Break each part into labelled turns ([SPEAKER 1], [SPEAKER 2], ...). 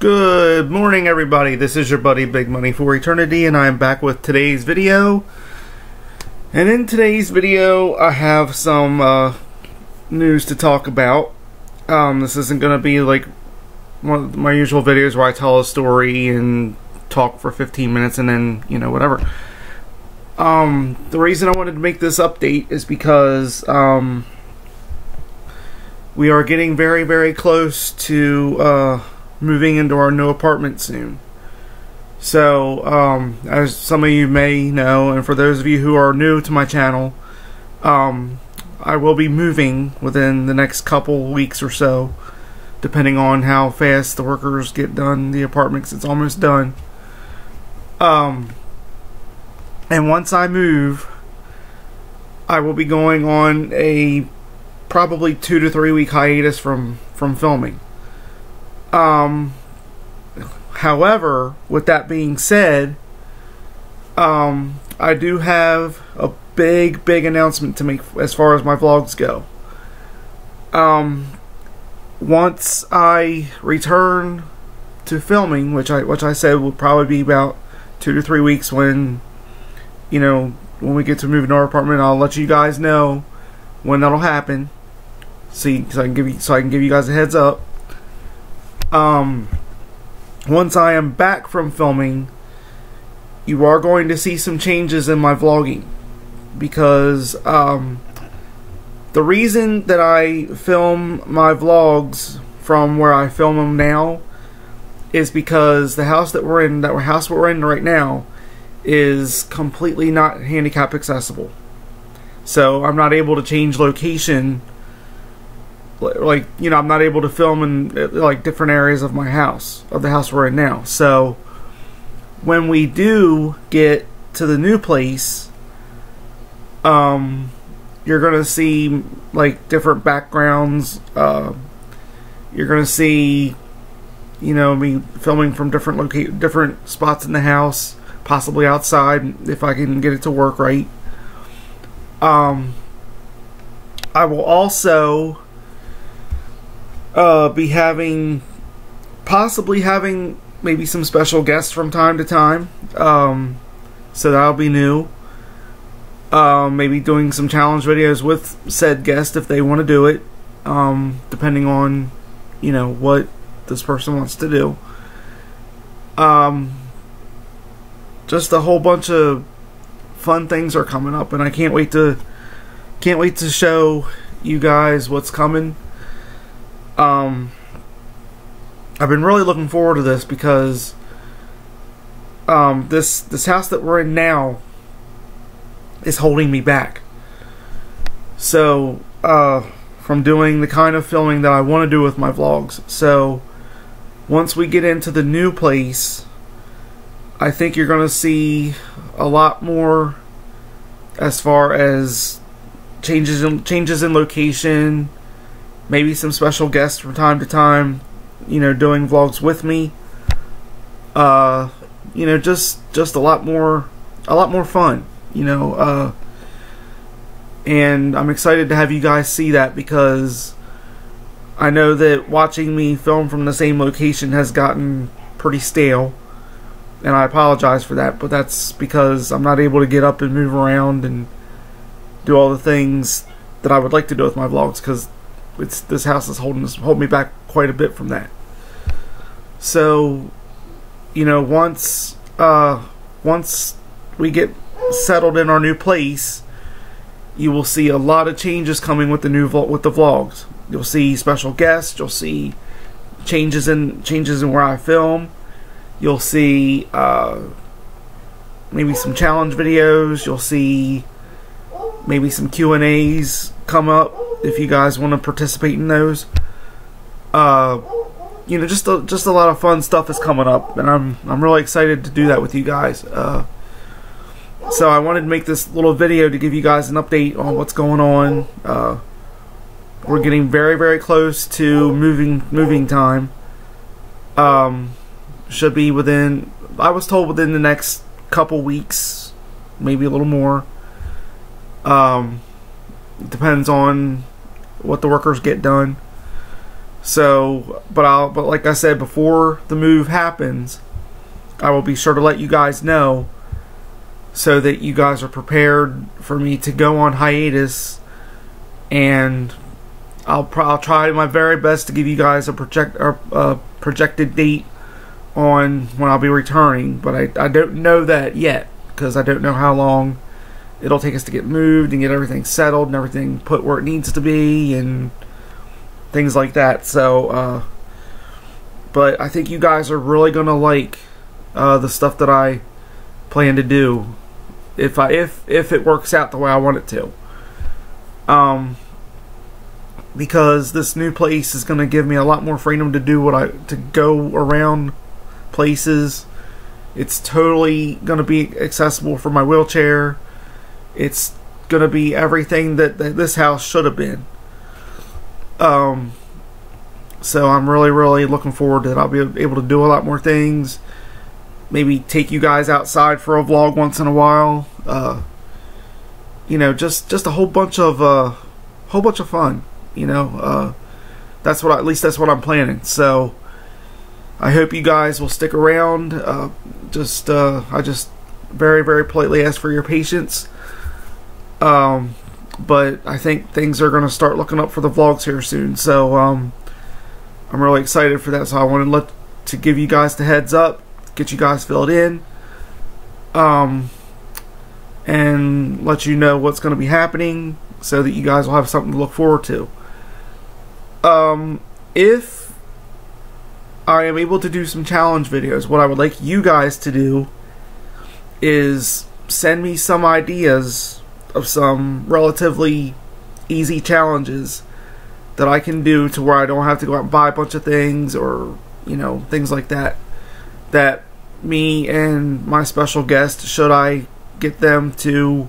[SPEAKER 1] Good morning, everybody. This is your buddy Big Money for Eternity, and I am back with today's video. And in today's video, I have some uh, news to talk about. Um, this isn't going to be like one of my usual videos where I tell a story and talk for 15 minutes and then, you know, whatever. Um, the reason I wanted to make this update is because um, we are getting very, very close to. Uh, moving into our new apartment soon. So, um, as some of you may know, and for those of you who are new to my channel, um, I will be moving within the next couple weeks or so, depending on how fast the workers get done the apartment, it's almost done. Um, and once I move, I will be going on a probably two to three week hiatus from from filming. Um, however, with that being said, um, I do have a big, big announcement to make as far as my vlogs go. Um, once I return to filming, which I which I said will probably be about two to three weeks when, you know, when we get to move into our apartment, I'll let you guys know when that'll happen. See, so I can give you so I can give you guys a heads up um, once I am back from filming, you are going to see some changes in my vlogging because um, the reason that I film my vlogs from where I film them now is because the house that we're in, that house we're in right now, is completely not handicap accessible. So I'm not able to change location like you know I'm not able to film in like different areas of my house of the house we're in now. So when we do get to the new place um you're gonna see like different backgrounds uh you're gonna see you know me filming from different locate different spots in the house possibly outside if I can get it to work right. Um I will also uh, be having, possibly having maybe some special guests from time to time. Um, so that'll be new. Um, maybe doing some challenge videos with said guest if they want to do it, um, depending on, you know, what this person wants to do. Um, just a whole bunch of fun things are coming up, and I can't wait to can't wait to show you guys what's coming. Um, I've been really looking forward to this because um, this this house that we're in now is holding me back. So, uh, from doing the kind of filming that I want to do with my vlogs. So, once we get into the new place, I think you're going to see a lot more as far as changes in changes in location, maybe some special guests from time to time, you know, doing vlogs with me. Uh, you know, just just a lot more a lot more fun, you know, uh and I'm excited to have you guys see that because I know that watching me film from the same location has gotten pretty stale. And I apologize for that, but that's because I'm not able to get up and move around and do all the things that I would like to do with my vlogs because it's this house is holding us hold me back quite a bit from that. So, you know, once uh, once we get settled in our new place, you will see a lot of changes coming with the new with the vlogs. You'll see special guests. You'll see changes in changes in where I film. You'll see uh, maybe some challenge videos. You'll see maybe some Q and A's come up if you guys want to participate in those. Uh, you know, just a, just a lot of fun stuff is coming up, and I'm I'm really excited to do that with you guys. Uh, so I wanted to make this little video to give you guys an update on what's going on. Uh, we're getting very very close to moving moving time. Um, should be within. I was told within the next couple weeks, maybe a little more. Um, depends on what the workers get done. So, but I'll, but like I said, before the move happens, I will be sure to let you guys know so that you guys are prepared for me to go on hiatus and I'll, I'll try my very best to give you guys a project a projected date on when I'll be returning, but I, I don't know that yet because I don't know how long it'll take us to get moved and get everything settled and everything put where it needs to be and things like that. So, uh, but I think you guys are really gonna like uh, the stuff that I plan to do if I if if it works out the way I want it to. Um, because this new place is going to give me a lot more freedom to do what I to go around places. It's totally going to be accessible for my wheelchair. It's going to be everything that, that this house should have been. Um, so I'm really, really looking forward to. I'll be able to do a lot more things maybe take you guys outside for a vlog once in a while. Uh, you know, just just a whole bunch of uh, whole bunch of fun. You know, uh, that's what I, at least that's what I'm planning. So I hope you guys will stick around. Uh, just uh, I just very very politely ask for your patience. Um, but I think things are going to start looking up for the vlogs here soon. So um, I'm really excited for that. So I wanted to let to give you guys the heads up get you guys filled in, um, and let you know what's going to be happening so that you guys will have something to look forward to. Um, if I am able to do some challenge videos, what I would like you guys to do is send me some ideas of some relatively easy challenges that I can do to where I don't have to go out and buy a bunch of things or, you know, things like that that me and my special guest, should I get them to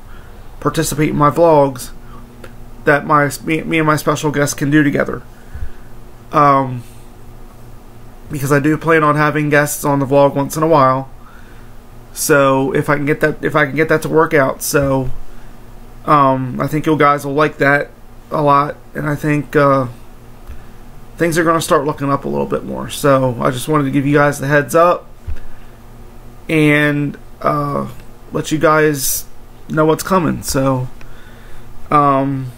[SPEAKER 1] participate in my vlogs, that my me, me and my special guest can do together. Um, because I do plan on having guests on the vlog once in a while. So if I can get that if I can get that to work out, so um, I think you guys will like that a lot, and I think uh, things are going to start looking up a little bit more. So I just wanted to give you guys the heads up and uh, let you guys know what's coming. So, um,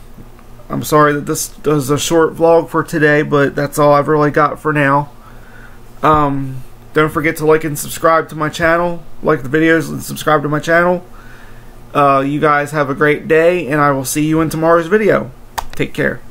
[SPEAKER 1] I'm sorry that this was a short vlog for today, but that's all I've really got for now. Um, don't forget to like and subscribe to my channel. Like the videos and subscribe to my channel. Uh, you guys have a great day, and I will see you in tomorrow's video. Take care.